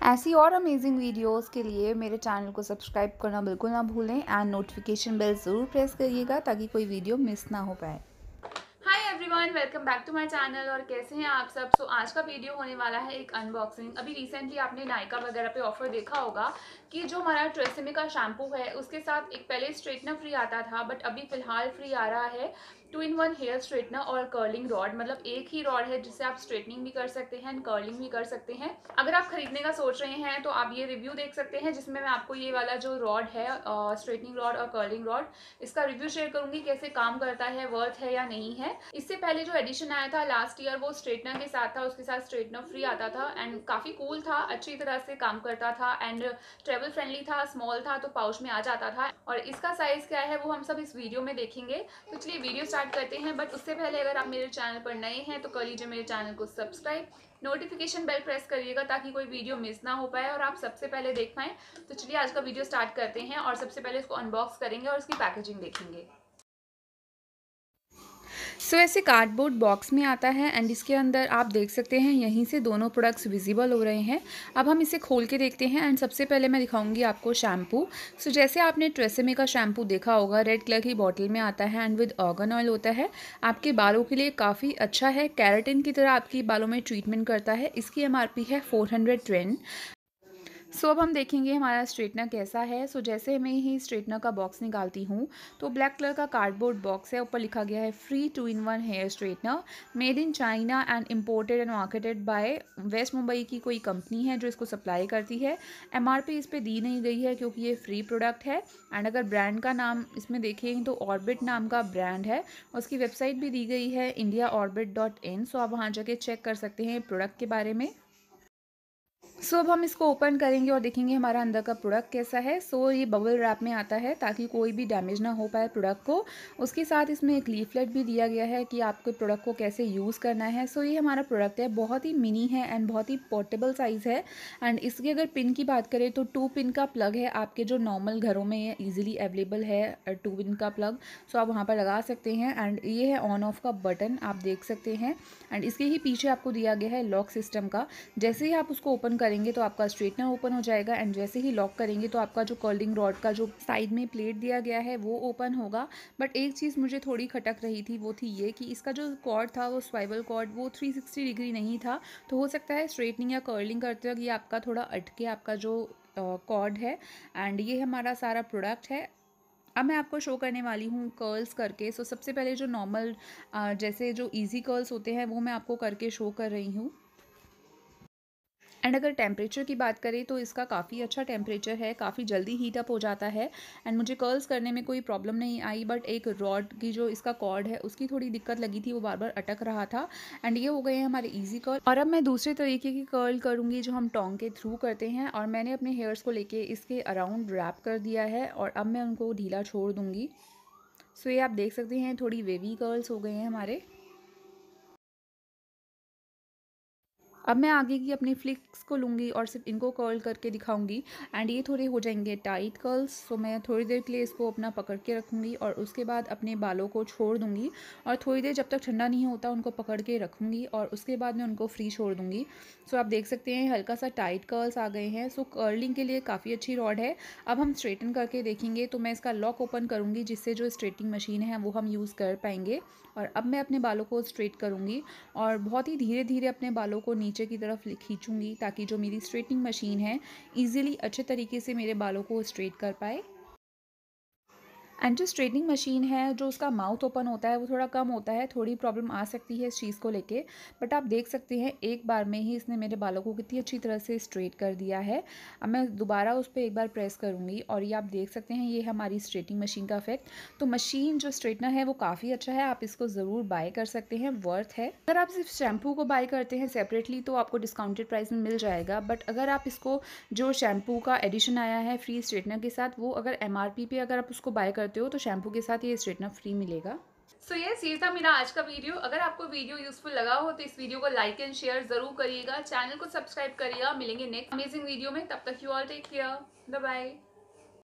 ऐसी और amazing videos के लिए मेरे चैनल को सब्सक्राइब करना बिल्कुल ना भूलें एंड नोटिफिकेशन बेल ज़रूर प्रेस करिएगा ताकि कोई वीडियो मिस ना हो पाए। Hi everyone welcome back to my channel और कैसे हैं आप सब? सो so, आज का वीडियो होने वाला है एक अनबॉक्सिंग अभी रिसेंटली आपने नायका वगैरह पे ऑफ़र देखा होगा कि जो हमारा ट्रेसेमी का शैम्पू है उसके साथ एक पहले स्ट्रेटनर फ्री आता था बट अभी फ़िलहाल फ्री आ रहा है। Two in one hair straightener और कर्लिंग रॉड मतलब एक ही रॉड है जिससे आप स्ट्रेटनिंग भी कर सकते हैं एंड कर्लिंग भी कर सकते हैं। अगर आप खरीदने का सोच रहे हैं तो आप ये रिव्यू देख सकते हैं, जिसमें मैं आपको ये वाला जो रॉड है स्ट्रेटनिंग रॉड और कर्लिंग रॉड इसका रिव्यू शेयर करूँगी, कैसे काम करता है वर्थ है या नहीं है। इससे पहले जो एडिशन आया था लास्ट ईयर वो स्ट्रेटनर के साथ था, उसके साथ स्ट्रेटनर फ्री आता था एंड काफ़ी कूल था, अच्छी तरह से काम करता था एंड ट्रेवल फ्रेंडली था स्मॉल था तो पाउच में आ जाता था। और इसका साइज़ क्या है, वो हम सब इस वीडियो में देखेंगे। तो चलिए वीडियो स्टार्ट करते हैं बट उससे पहले अगर आप मेरे चैनल पर नए हैं तो कर लीजिए मेरे चैनल को सब्सक्राइब नोटिफिकेशन बेल प्रेस करिएगा ताकि कोई वीडियो मिस ना हो पाए और आप सबसे पहले देख पाएँ। तो चलिए आज का वीडियो स्टार्ट करते हैं और सबसे पहले इसको अनबॉक्स करेंगे और इसकी पैकेजिंग देखेंगे। सो so, ऐसे कार्डबोर्ड बॉक्स में आता है एंड इसके अंदर आप देख सकते हैं यहीं से दोनों प्रोडक्ट्स विजिबल हो रहे हैं। अब हम इसे खोल के देखते हैं एंड सबसे पहले मैं दिखाऊँगी आपको शैम्पू सो so, जैसे आपने ट्रेसेमे का शैम्पू देखा होगा रेड कलर की बॉटल में आता है एंड विद ऑर्गन ऑयल होता है। आपके बालों के लिए काफ़ी अच्छा है। कैरेटिन की तरह आपकी बालों में ट्रीटमेंट करता है। इसकी एमआरपी है फोर हंड्रेड सो so, अब हम देखेंगे हमारा स्ट्रेटनर कैसा है। सो so, जैसे मैं ही स्ट्रेटनर का बॉक्स निकालती हूँ तो ब्लैक कलर का कार्डबोर्ड बॉक्स है। ऊपर लिखा गया है free two in one hair straightener made in China and imported and marketed by west Mumbai की कोई कंपनी है जो इसको सप्लाई करती है। एमआरपी इस पर दी नहीं गई है क्योंकि ये फ्री प्रोडक्ट है। एंड अगर ब्रांड का नाम इसमें देखें तो ऑर्बिट नाम का ब्रांड है। उसकी वेबसाइट भी दी गई है India orbit dot in so आप वहाँ जाके चेक कर सकते हैं प्रोडक्ट के बारे में। सो so, अब हम इसको ओपन करेंगे और देखेंगे हमारा अंदर का प्रोडक्ट कैसा है। सो so, ये बबल रैप में आता है ताकि कोई भी डैमेज ना हो पाए प्रोडक्ट को। उसके साथ इसमें एक लीफलेट भी दिया गया है कि आपको प्रोडक्ट को कैसे यूज़ करना है। सो so, ये हमारा प्रोडक्ट है बहुत ही मिनी है एंड बहुत ही पोर्टेबल साइज़ है। एंड इसकी अगर पिन की बात करें तो टू पिन का प्लग है। आपके जो नॉर्मल घरों में ईजिली अवेलेबल है टू पिन का प्लग सो so, आप वहाँ पर लगा सकते हैं एंड ये है ऑन ऑफ़ का बटन आप देख सकते हैं। एंड इसके ही पीछे आपको दिया गया है लॉक सिस्टम का। जैसे ही आप उसको ओपन करेंगे तो आपका स्ट्रेटनर ओपन हो जाएगा एंड जैसे ही लॉक करेंगे तो आपका जो कर्लिंग रॉड का जो साइड में प्लेट दिया गया है, वो ओपन होगा। बट एक चीज़ मुझे थोड़ी खटक रही थी, वो थी ये कि इसका जो कॉर्ड था, वो स्वाइबल कॉर्ड वो 360 डिग्री नहीं था। तो हो सकता है स्ट्रेटनिंग या कर्लिंग करते वक्त ये आपका थोड़ा अटके, आपका जो कॉर्ड है एंड ये हमारा सारा प्रोडक्ट है। अब मैं आपको शो करने वाली हूँ कर्ल्स करके। सो सबसे पहले जो नॉर्मल जैसे जो इजी कर्ल्स होते हैं, वो मैं आपको करके शो कर रही हूँ। एंड अगर टेम्परेचर की बात करें तो इसका काफ़ी अच्छा टेम्परेचर है काफ़ी जल्दी हीट अप हो जाता है। एंड मुझे कर्ल्स करने में कोई प्रॉब्लम नहीं आई बट एक रॉड की जो इसका कॉर्ड है उसकी थोड़ी दिक्कत लगी थी वो बार बार अटक रहा था। एंड ये हो गए हमारे ईजी कर्ल और अब मैं दूसरे तरीके की कर्ल करूँगी जो हम टोंग के थ्रू करते हैं। और मैंने अपने हेयर्स को लेके इसके अराउंड रैप कर दिया है और अब मैं उनको ढीला छोड़ दूँगी। सो so, ये आप देख सकते हैं थोड़ी वेवी कर्ल्स हो गए हैं हमारे। अब मैं आगे की अपनी फ्लिक्स को लूँगी और सिर्फ़ इनको कर्ल करके दिखाऊँगी एंड ये थोड़े हो जाएँगे टाइट कर्ल्स सो मैं थोड़ी देर के लिए इसको अपना पकड़ के रखूँगी और उसके बाद अपने बालों को छोड़ दूँगी और थोड़ी देर जब तक ठंडा नहीं होता उनको पकड़ के रखूँगी और उसके बाद मैं उनको फ्री छोड़ दूँगी। सो आप देख सकते हैं हल्का सा टाइट कर्ल्स आ गए हैं सो कर्लिंग के लिए काफ़ी अच्छी रॉड है। अब हम स्ट्रेटन करके देखेंगे तो मैं इसका लॉक ओपन करूँगी जिससे जो स्ट्रेटिंग मशीन है वो हम यूज़ कर पाएँगे। और अब मैं अपने बालों को स्ट्रेट करूँगी और बहुत ही धीरे धीरे अपने बालों को नीचे की तरफ़ खींचूँगी ताकि जो मेरी स्ट्रेटनिंग मशीन है ईजिली अच्छे तरीके से मेरे बालों को स्ट्रेट कर पाए। एंड जो स्ट्रेटनिंग मशीन है, जो उसका माउथ ओपन होता है, वो थोड़ा कम होता है, थोड़ी प्रॉब्लम आ सकती है इस चीज़ को लेके। बट आप देख सकते हैं, एक बार में ही इसने मेरे बालों को कितनी अच्छी तरह से स्ट्रेट कर दिया है। अब मैं दोबारा उस पर एक बार प्रेस करूँगी और ये आप देख सकते हैं, ये हमारी स्ट्रेटिंग मशीन का इफ़ेक्ट तो मशीन जो स्ट्रेटनर है, वो काफ़ी अच्छा है, आप इसको ज़रूर बाय कर सकते हैं वर्थ है। अगर आप सिर्फ़ शैम्पू को बाय करते हैं सेपरेटली तो आपको डिस्काउंटेड प्राइस में मिल जाएगा। बट अगर आप इसको, जो शैम्पू का एडिशन आया है फ्री स्ट्रेटनर के साथ, वो अगर एमआरपी पे अगर आप उसको बाय करते हो तो शैम्पू के साथ ये स्ट्रेटनर फ्री मिलेगा। सो so, यस ये था मेरा आज का वीडियो अगर आपको वीडियो यूजफुल लगा हो तो इस वीडियो को लाइक एंड शेयर ज़रूर करिएगा। चैनल को सब्सक्राइब करिएगा। मिलेंगे नेक्स्ट अमेजिंग वीडियो में। तब तक you all take care bye